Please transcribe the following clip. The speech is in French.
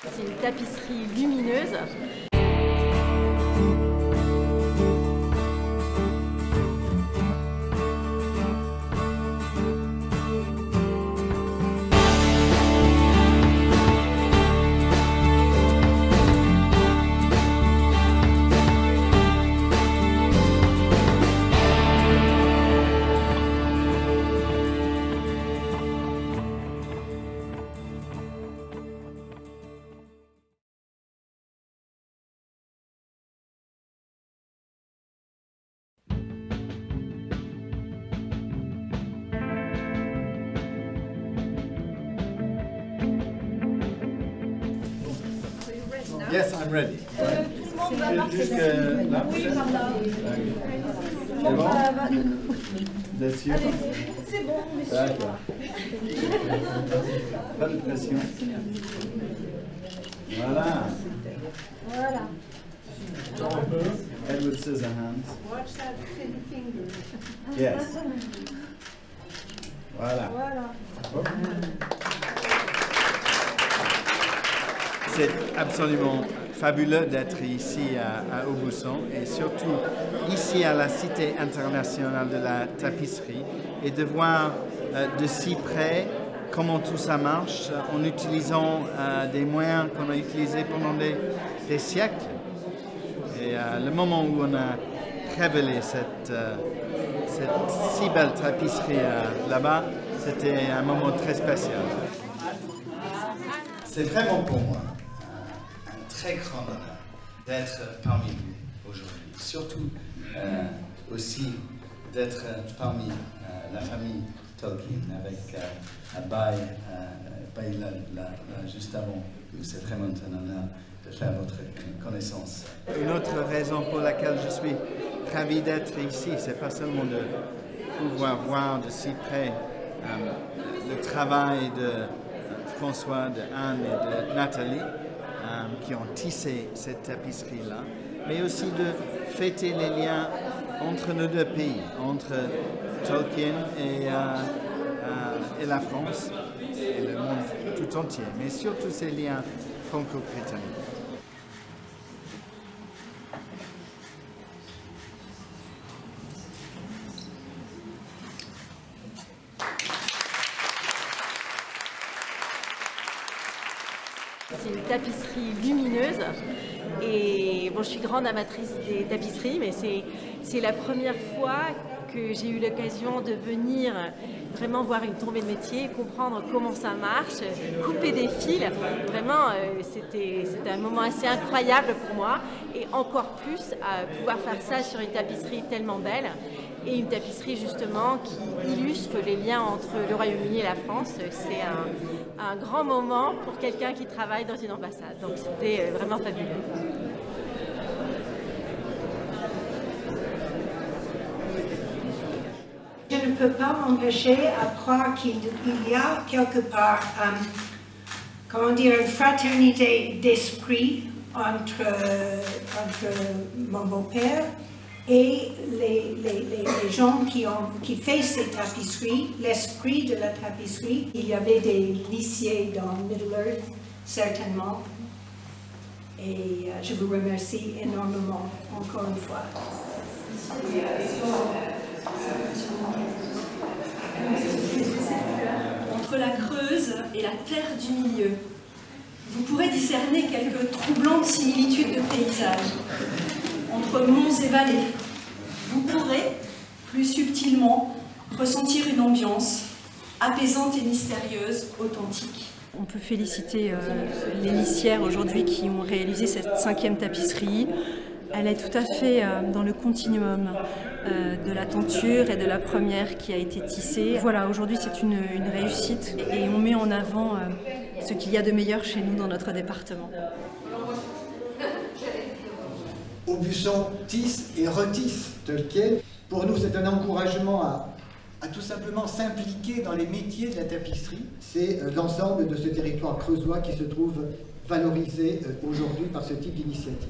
C'est une tapisserie lumineuse. Yes, I'm ready. Jusque là C'est bon Vous sûr C'est bon, monsieur. D'accord. Pas de pression. Voilà. Voilà. Edward Scissorhands. Watch that thin finger. Yes. Voilà. Voilà. C'est absolument fabuleux d'être ici à, Aubusson et surtout ici à la Cité internationale de la tapisserie et de voir euh, de si près comment tout ça marche en utilisant euh, des moyens qu'on a utilisés pendant des, siècles. Et euh, le moment où on a révélé cette, euh, cette si belle tapisserie euh, là-bas, c'était un moment très spécial. C'est vraiment pour moi très grand honneur d'être parmi vous aujourd'hui. Surtout euh, aussi d'être parmi euh, la famille Tolkien avec euh, euh, juste avant. C'est vraiment un honneur de faire votre connaissance. Une autre raison pour laquelle je suis ravi d'être ici, c'est pas seulement de pouvoir voir de si près le travail de François, de Anne et de Nathalie qui ont tissé cette tapisserie-là, mais aussi de fêter les liens entre nos deux pays, entre Tolkien et, euh, euh, et la France et le monde tout entier, mais surtout ces liens franco-britanniques. C'est une tapisserie lumineuse. Et bon, je suis grande amatrice des tapisseries, mais c'est, la première fois que j'ai eu l'occasion de venir vraiment voir une tombée de métier, comprendre comment ça marche, couper des fils. Vraiment, euh, c'était un moment assez incroyable pour moi. Et encore plus, à pouvoir faire ça sur une tapisserie tellement belle. Et une tapisserie justement qui illustre les liens entre le Royaume-Uni et la France. C'est un, grand moment pour quelqu'un qui travaille dans une ambassade. Donc c'était euh, vraiment fabuleux. Je ne peux pas m'empêcher à croire qu'il il y a quelque part, comment dire, une fraternité d'esprit entre mon beau-père et les, gens qui ont fait ces tapisseries, l'esprit de la tapisserie. Il y avait des lycées dans Middle Earth, certainement. Et euh, je vous remercie énormément, encore une fois. entre la Creuse et la terre du milieu. Vous pourrez discerner quelques troublantes similitudes de paysages entre monts et vallées. Vous pourrez, plus subtilement, ressentir une ambiance apaisante et mystérieuse, authentique. On peut féliciter euh, les lissières aujourd'hui qui ont réalisé cette cinquième tapisserie. Elle est tout à fait euh, dans le continuum euh, de la tenture et de la première qui a été tissée. Voilà, aujourd'hui c'est une, réussite et on met en avant ce qu'il y a de meilleur chez nous dans notre département. Aubusson tisse et retisse Tolkien. Pour nous, c'est un encouragement à, tout simplement s'impliquer dans les métiers de la tapisserie. C'est euh, l'ensemble de ce territoire creusois qui se trouve valorisé euh, aujourd'hui par ce type d'initiative.